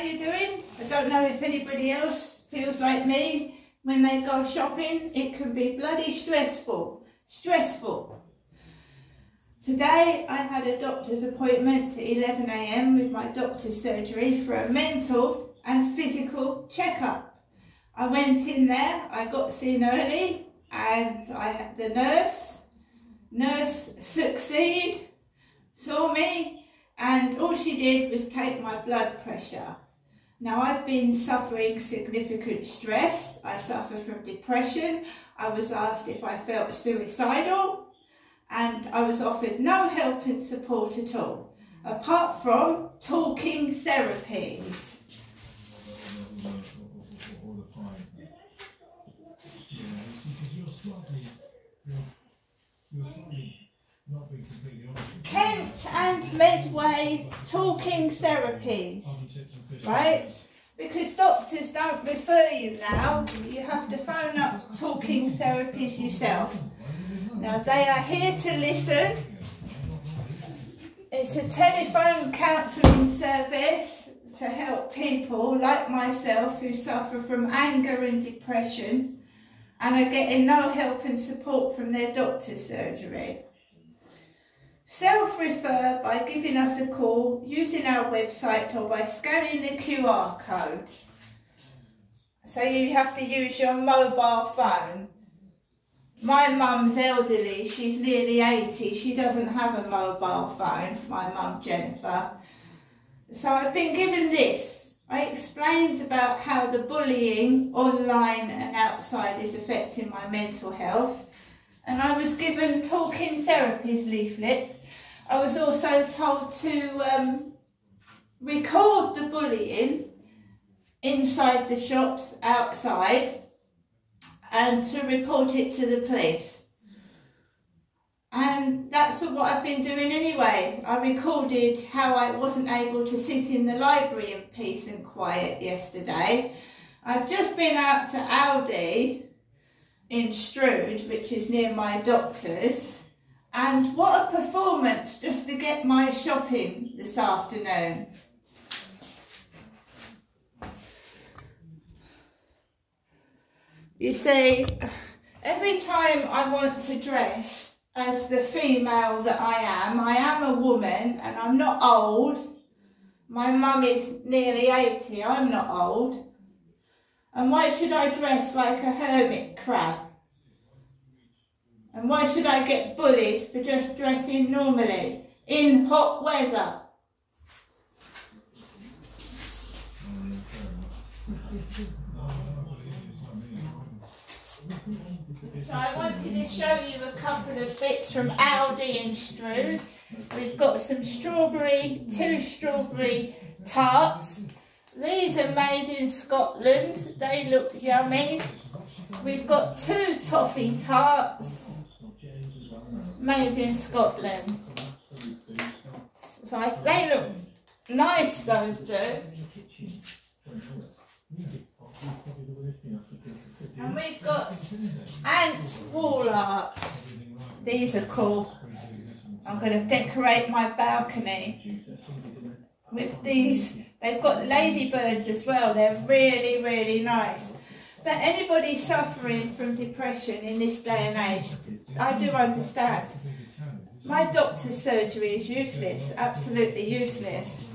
How you doing? I don't know if anybody else feels like me. When they go shopping, it can be bloody stressful. Stressful. Today I had a doctor's appointment at 11am with my doctor's surgery for a mental and physical checkup. I went in there, I got seen early and I had the nurse, nurse succeed, saw me and all she did was take my blood pressure. Now I've been suffering significant stress, I suffer from depression, I was asked if I felt suicidal and I was offered no help and support at all, apart from talking therapies. And Medway talking therapies, right? Because doctors don't refer you now, you have to phone up talking therapies yourself. Now they are here to listen. It's a telephone counselling service to help people like myself who suffer from anger and depression and are getting no help and support from their doctor's surgery. Self-refer by giving us a call, using our website or by scanning the QR code. So you have to use your mobile phone my mum's elderly, she's nearly 80, she doesn't have a mobile phone, my mum Jennifer. So I've been given this. I explained about how the bullying online and outside is affecting my mental health. And I was given talking therapies leaflet. I was also told to um, record the bullying inside the shops, outside, and to report it to the police. And that's what I've been doing anyway. I recorded how I wasn't able to sit in the library in peace and quiet yesterday. I've just been out to Aldi in Strood, which is near my doctor's. And what a performance just to get my shopping this afternoon. You see, every time I want to dress as the female that I am, I am a woman and I'm not old. My mum is nearly 80, I'm not old. And why should I dress like a hermit crab? And why should I get bullied for just dressing normally in hot weather? So I wanted to show you a couple of bits from Aldi and Strood. We've got some strawberry, two strawberry tarts. These are made in Scotland. They look yummy. We've got two toffee tarts made in Scotland. So they look nice, those do. And we've got ant wall art. These are cool. I'm going to decorate my balcony with these. They've got ladybirds as well. They're really, really nice. But anybody suffering from depression in this day and age, I do understand. My doctor's surgery is useless, absolutely useless.